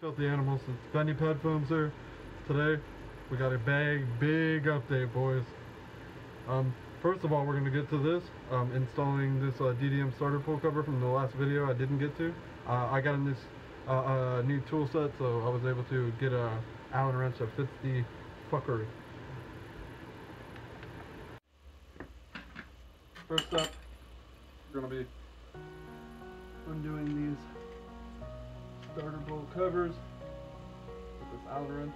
Filthy animals, it's Benny Films here. Today, we got a big, big update, boys. Um, first of all, we're gonna get to this, um, installing this uh, DDM starter pull cover from the last video I didn't get to. Uh, I got in this uh, uh, new tool set, so I was able to get a Allen wrench that fits the fuckery. First up, we're gonna be undoing these starter bolt covers with this wrench.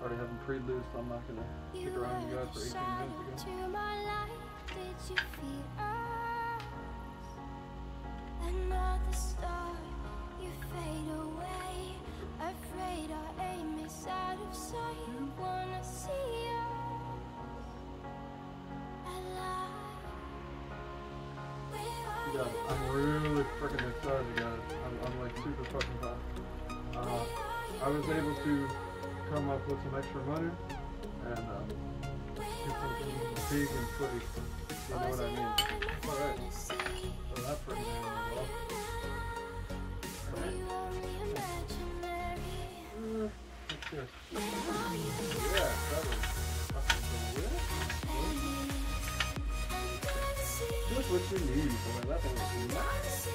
Already have them pre-loose, so I'm not gonna stick around you guys for 18 minutes again. To my life, did you feel us? Another star, you fade away. Afraid our aim is out of sight. Wanna see Yeah, I'm really freaking excited, guys. I'm, I'm like super fucking pumped. Uh, I was able to come up with some extra money and um, get something big and pretty. You know what I mean? Alright, so that's pretty damn well. Alright, uh? Yeah, that was fucking good. Just what you need, boy. That thing was nice.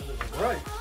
That is right. Right, right.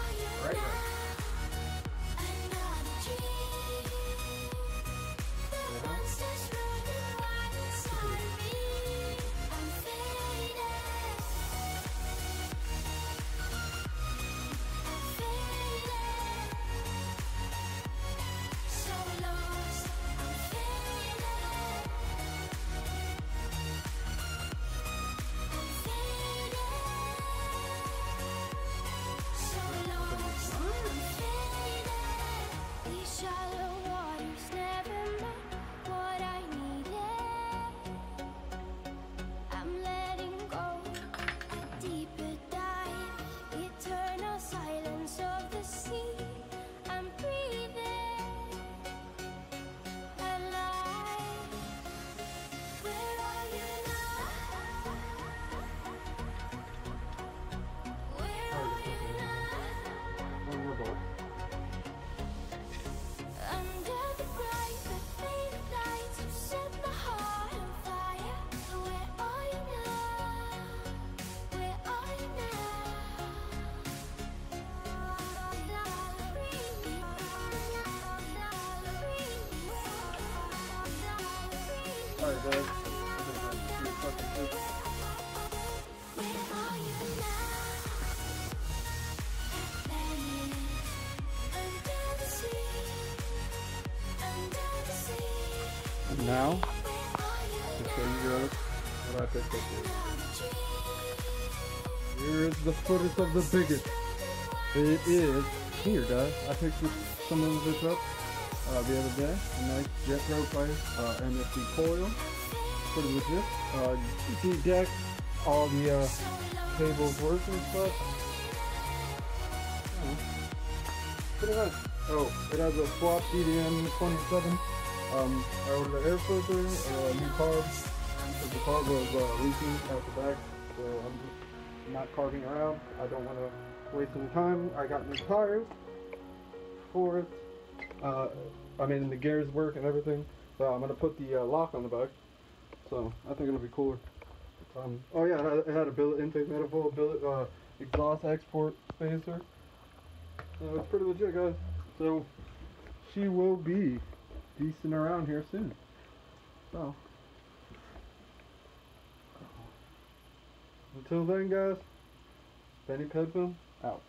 Sea. And now, Where are you to show you guys what I picked up here. Here is the footage of the biggest. It is here, guys. I picked some of this up uh, the other day. A nice Jet Fire uh, MFC coil. Pretty legit. Uh, the deck, all the uh, cables work and stuff. Pretty nice. Oh, it has a swap DDM 27. Um, I ordered an air filter, uh, a new carb. because The carb was uh, leaking at the back, so I'm just not carving around. I don't want to waste any time. I got new tires for it. Uh, I mean, the gears work and everything. So I'm gonna put the uh, lock on the back. So I think it'll be cooler. Um, oh yeah, it had, it had a billet intake manifold, billet uh, exhaust export spacer. It's pretty legit, guys. So she will be decent around here soon. So until then, guys. Benny Pedfilm out.